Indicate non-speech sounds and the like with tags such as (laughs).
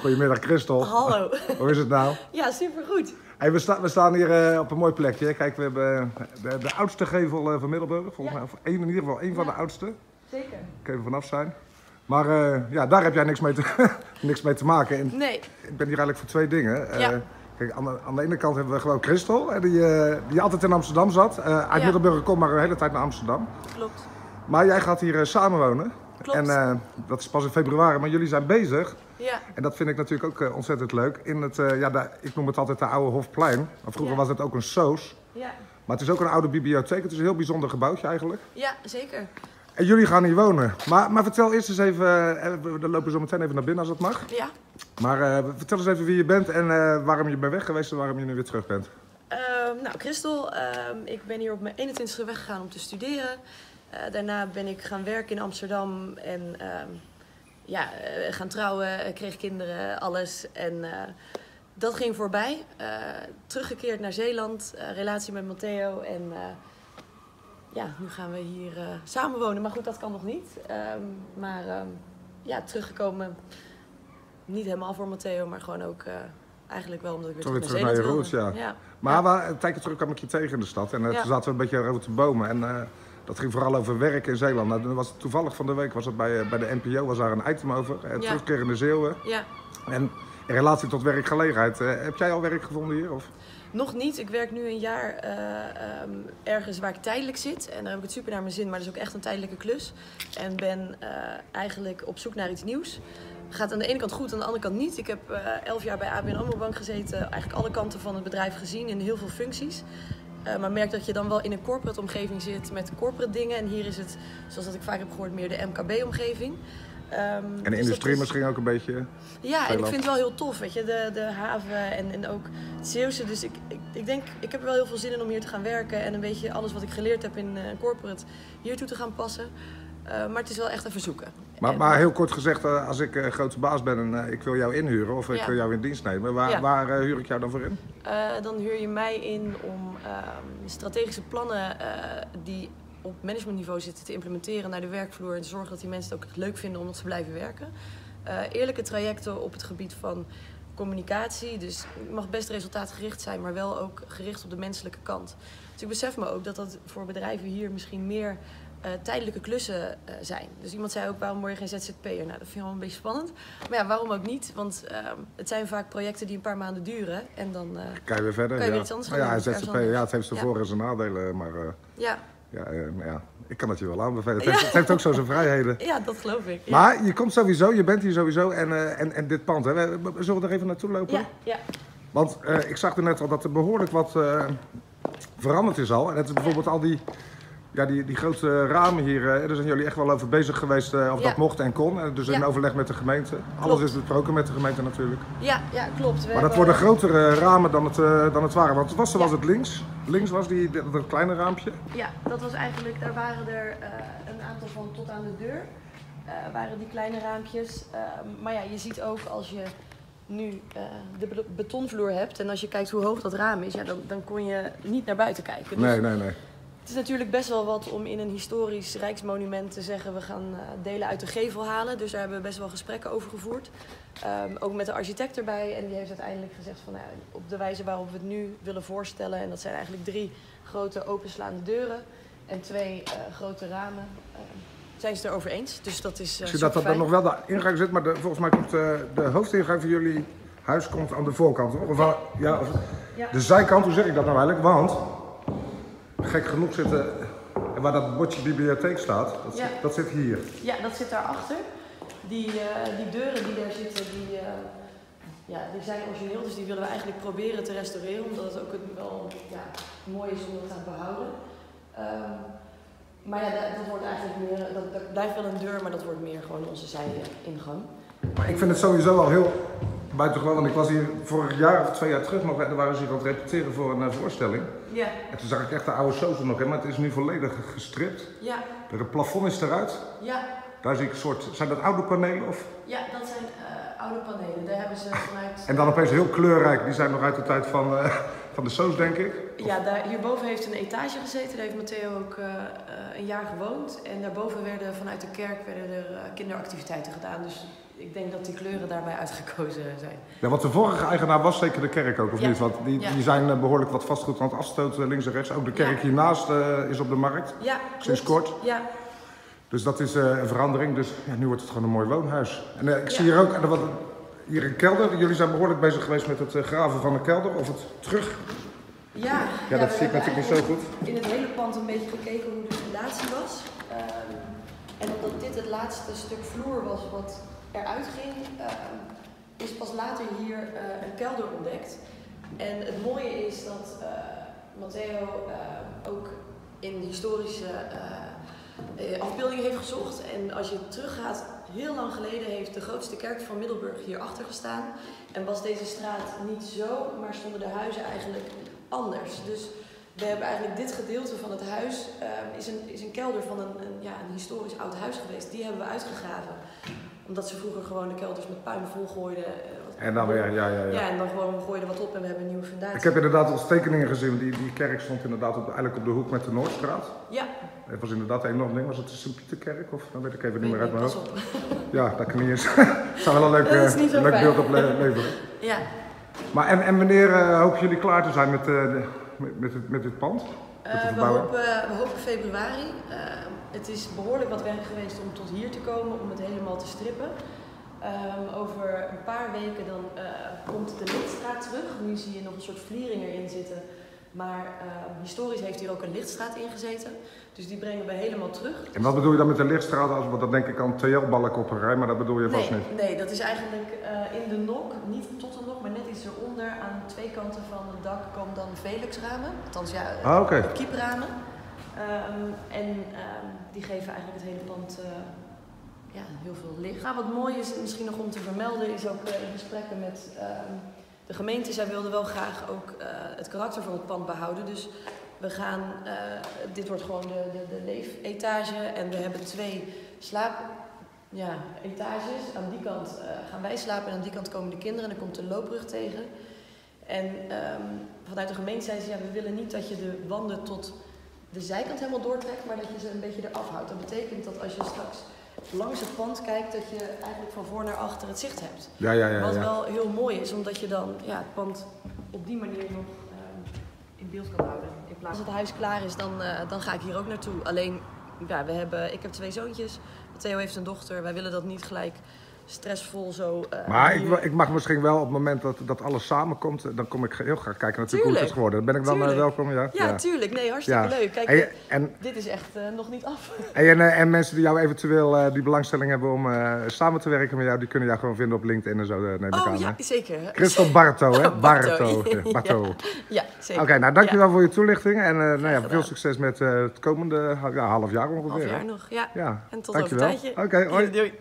Goedemiddag Christel. Hallo. (laughs) Hoe is het nou? Ja, supergoed. Hey, we, sta- we staan hier eh, op een mooi plekje. Kijk, we hebben de, de oudste gevel eh, van Middelburg. Volgens Ja. mij, of in ieder geval één van de oudste. Zeker. Kun je vanaf zijn. Maar eh, ja, daar heb jij niks mee te, (laughs) niks mee te maken. En Nee, ik ben hier eigenlijk voor twee dingen. Eh, Ja. Kijk, aan de, aan de ene kant hebben we gewoon Christel, hè, die, eh, die altijd in Amsterdam zat. Eh, uit. Middelburg komt maar een hele tijd naar Amsterdam. klopt. Maar jij gaat hier eh, samenwonen. Klopt. En eh, dat is pas in februari, maar jullie zijn bezig. Ja, En dat vind ik natuurlijk ook eh, ontzettend leuk. In het, eh, ja, ik noem het altijd de oude Hofplein. Maar vroeger Ja. was het ook een soos. ja, Maar het is ook een oude bibliotheek. Het is een heel bijzonder gebouwtje eigenlijk. ja, zeker. En jullie gaan hier wonen. Maar, maar vertel eerst eens even, eh, we we lopen zo meteen even naar binnen als dat mag. Ja. Maar vertel eens even wie je bent en waarom je bent weg geweest en waarom je nu weer terug bent. Ehm, nou, Christel, ehm, ik ben hier op mijn 21ste weggegaan om te studeren. Eh, daarna ben ik gaan werken in Amsterdam en ehm, ja, eh, gaan trouwen, eh, kreeg kinderen, alles. En dat ging voorbij. Teruggekeerd naar Zeeland, relatie met Matteo en ja, nu gaan we hier eh samenwonen. Maar goed, dat kan nog niet. Ehm, maar ehm, ja, teruggekomen, niet helemaal voor Matteo, maar gewoon ook eigenlijk wel omdat ik weer terug terug naar je roots, ja. Maar waar, een tijdje terug kwam ik je tegen in de stad. En Ja. toen zaten we een beetje te bomen. En dat ging vooral over werk in Zeeland. Nou, was het toevallig van de week was het bij, eh, bij de NPO was daar een item over. Ja. Terugkeer in de Zeeuwen. Ja, En in relatie tot werkgelegenheid. eh, heb jij al werk gevonden hier? Of? nog niet. Ik werk nu een jaar eh, ehm, ergens waar ik tijdelijk zit. En daar heb ik het super naar mijn zin, maar dat is ook echt een tijdelijke klus. En ben eigenlijk op zoek naar iets nieuws. Gaat aan de ene kant goed, aan de andere kant niet. Ik heb elf jaar bij ABN AMRO Bank gezeten. Eigenlijk alle kanten van het bedrijf gezien in heel veel functies. Eh, maar merk dat je dan wel in een corporate omgeving zit met corporate dingen. En hier is het, zoals dat ik vaak heb gehoord, meer de MKB-omgeving. Ehm, En dus de dat industrie is- misschien ook een beetje. Ja, en ik vind het wel heel tof, weet je, de, de haven en, en ook het Zeeuwse. Dus ik, ik, ik denk, ik heb er wel heel veel zin in om hier te gaan werken en een beetje alles wat ik geleerd heb in eh, corporate hiertoe te gaan passen. Eh, maar het is wel echt even zoeken. Maar, En- maar heel kort gezegd, eh, als ik eh, grote baas ben en ik wil jou inhuren of ik wil jou in dienst nemen, waar, waar huur ik jou dan voor in? Dan huur je mij in om ehm, strategische plannen die op managementniveau zitten te implementeren naar de werkvloer en te zorgen dat die mensen het ook leuk vinden omdat ze blijven werken. Eerlijke trajecten op het gebied van communicatie. Dus het mag best resultaatgericht zijn, maar wel ook gericht op de menselijke kant. Dus ik besef me ook dat dat voor bedrijven hier misschien meer eh, tijdelijke klussen eh, zijn. Dus iemand zei ook, waarom word je geen ZZP'er? Nou, dat vind ik wel een beetje spannend. Maar ja, waarom ook niet? Want ehm, het zijn vaak projecten die een paar maanden duren. En dan, eh, Kan je weer verder? Kan je ja. iets anders gaan ja, ZZP, ja, het heeft zijn Ja. voor- en zijn nadelen, maar ja, ja, eh, maar ja, ik kan het je wel aanbevelen. Het, Ja. heeft, het heeft ook zo zijn vrijheden. (laughs) ja, dat geloof ik. Ja. Maar je komt sowieso, je bent hier sowieso en, en, en dit pand, hè. Zullen we er even naartoe lopen? ja, ja, Want ik zag er net al dat er behoorlijk wat veranderd is al. En het is bijvoorbeeld al die, ja, die, die grote ramen hier, eh, daar zijn jullie echt wel over bezig geweest eh, of Ja. dat mocht en kon. Eh, dus in Ja. overleg met de gemeente. Alles is besproken met de gemeente natuurlijk. ja, ja, klopt. We Maar dat worden grotere ramen dan het, dan het waren. Want het was, Ja. was het links. Links was die, dat, dat kleine raampje. Ja, dat was eigenlijk, daar waren er een aantal van tot aan de deur. waren die kleine raampjes. Eh, maar ja, je ziet ook als je nu de be- betonvloer hebt en als je kijkt hoe hoog dat raam is, ja, dan, dan kon je niet naar buiten kijken. Dus Nee, nee, nee. Het is natuurlijk best wel wat om in een historisch rijksmonument te zeggen we gaan eh, delen uit de gevel halen. Dus daar hebben we best wel gesprekken over gevoerd. Ehm, ook met de architect erbij. En die heeft uiteindelijk gezegd van nou, op de wijze waarop we het nu willen voorstellen. En dat zijn eigenlijk drie grote openslaande deuren en twee eh, grote ramen. ehm, zijn ze het erover eens. Dus dat is. eh, Ik zie dat er nog wel de ingang zit, maar de, volgens mij komt eh, de hoofdingang van jullie huis komt aan de voorkant, ja, of- Ja. de zijkant, hoe zeg ik dat nou eigenlijk? Want, gek genoeg zitten, waar dat bordje bibliotheek staat, dat, Ja. zit, dat zit hier. Ja, dat zit daarachter. Die, eh, die deuren die daar zitten, die, eh, ja, die zijn origineel. Dus die willen we eigenlijk proberen te restaureren. Omdat het ook wel ja, mooi is om dat te behouden. Ehm, maar ja, dat, dat wordt eigenlijk meer, dat, dat blijft wel een deur, maar dat wordt meer gewoon onze zijingang. Maar ik vind het sowieso al heel buitengewoon, want ik was hier vorig jaar of twee jaar terug nog, en daar waren ze hier aan het repeteren voor een eh, voorstelling. Ja, En toen zag ik echt de oude sofa nog, hè, maar het is nu volledig gestript. ja, Het plafond is eruit. ja. Daar zie ik een soort, zijn dat oude panelen of? Ja, dat zijn eh, oude panelen, daar hebben ze vanuit... En dan opeens heel kleurrijk. Die zijn nog uit de tijd van, eh, van de soos, denk ik. Ja, daar, hierboven heeft een etage gezeten. Daar heeft Matteo ook eh, eh, een jaar gewoond. En daarboven werden vanuit de kerk werden er eh, kinderactiviteiten gedaan. Dus ik denk dat die kleuren daarbij uitgekozen zijn. Ja, want de vorige eigenaar was zeker de kerk ook, of Ja. niet? Want die, Ja. die zijn eh, behoorlijk wat vastgoed aan het afstoten, links en rechts. Ook de kerk Ja. hiernaast is op de markt. Ja. Sinds kort? Ja, Dus dat is een verandering. Dus ja, nu wordt het gewoon een mooi woonhuis. En ik Ja. zie hier ook wat, hier een kelder. Jullie zijn behoorlijk bezig geweest met het eh, graven van een kelder. Of het terug. ja, Ja, dat zie ik natuurlijk niet zo goed. In het hele pand een beetje gekeken hoe de fundatie was. Ehm, en omdat dit het laatste stuk vloer was wat eruit ging, ehm, is pas later hier eh, een kelder ontdekt. En het mooie is dat eh, Matteo eh, ook in historische afbeeldingen heeft gezocht. En als je teruggaat, heel lang geleden heeft de grootste kerk van Middelburg hierachter gestaan. En was deze straat niet zo, maar stonden de huizen eigenlijk anders. Dus we hebben eigenlijk dit gedeelte van het huis, eh, is, een, is een kelder van een, ja, een historisch oud huis geweest. Die hebben we uitgegraven. Omdat ze vroeger gewoon de kelders met puin volgooiden. eh, wat- En dan weer, ja, ja, ja. Ja, en dan gewoon we gooiden wat op en we hebben een nieuwe fundatie. Ik heb inderdaad als tekeningen gezien. Die, die kerk stond inderdaad op, eigenlijk op de hoek met de Noordstraat. Ja, Het was inderdaad een enorm ding. Was het de Sint-Pieterkerk? Of dan weet ik even niet meer uit mijn hoofd. op. (laughs) Ja, dat kan niet eens. (laughs) Het zou wel een leuk, eh, leuk beeld opleveren. Ja, Maar en, en wanneer eh, hopen jullie klaar te zijn met, eh, met, met, het, met dit pand? Met we, hopen, we hopen februari. Het is behoorlijk wat werk geweest om tot hier te komen, om het helemaal te strippen. Ehm, over een paar weken dan eh, komt de lichtstraat terug. Nu zie je nog een soort vliering erin zitten. Maar ehm, historisch heeft hier ook een lichtstraat ingezeten. Dus die brengen we helemaal terug. En wat bedoel je dan met de lichtstraat? Als, want dat denk ik aan TL-balk op een rij, maar dat bedoel je vast Nee, niet. nee, dat is eigenlijk eh, in de nok, niet tot de nok, maar net iets eronder. Aan twee kanten van het dak komen dan Velux-ramen. Althans, ja, Ah, kiepramen. Ehm, en die geven eigenlijk het hele pand eh, ja, heel veel licht. Wat mooi is misschien nog om te vermelden, is ook eh, in gesprekken met ehm, de gemeente. Zij wilden wel graag ook eh, het karakter van het pand behouden. Dus we gaan, eh, dit wordt gewoon de, de, de leefetage. En we hebben twee slaap, ja. Aan die kant gaan wij slapen en aan die kant komen de kinderen. En dan komt de loopbrug tegen. En ehm, vanuit de gemeente zeiden ze, ja, we willen niet dat je de wanden tot de zijkant helemaal doortrekt, maar dat je ze een beetje eraf houdt. Dat betekent dat als je straks langs het pand kijkt, dat je eigenlijk van voor naar achter het zicht hebt. Ja, ja, ja. Wat ja. wel heel mooi is, omdat je dan ja, het pand op die manier nog ehm, in beeld kan houden. In plaats als het huis klaar is, dan, eh, dan ga ik hier ook naartoe. Alleen, ja, we hebben, ik heb twee zoontjes. Theo heeft een dochter. Wij willen dat niet gelijk stressvol zo. eh, Maar ik, ik mag misschien wel op het moment dat, dat alles samenkomt, eh, dan kom ik heel graag kijken natuurlijk hoe het is geworden. Dan ben ik dan eh, welkom, ja? Ja, tuurlijk. Nee, hartstikke Ja. leuk. Kijk, En, en, dit is echt eh, nog niet af. (laughs) en, en, en mensen die jou eventueel eh, die belangstelling hebben om eh, samen te werken met jou, die kunnen jou gewoon vinden op LinkedIn en zo, eh, neem ik Oh aan. ja, hè? zeker. Christel (laughs) Barto, hè? Barto. Barto. (laughs) ja, Barto. Ja, zeker. Oké, nou dankjewel voor je toelichting en eh, nou ja, veel succes met eh, het komende ha- ja, half jaar Half ongeveer. hè? jaar nog, ja. Ja, En tot dankjewel. over een tijdje. Oké, hoi. Doei.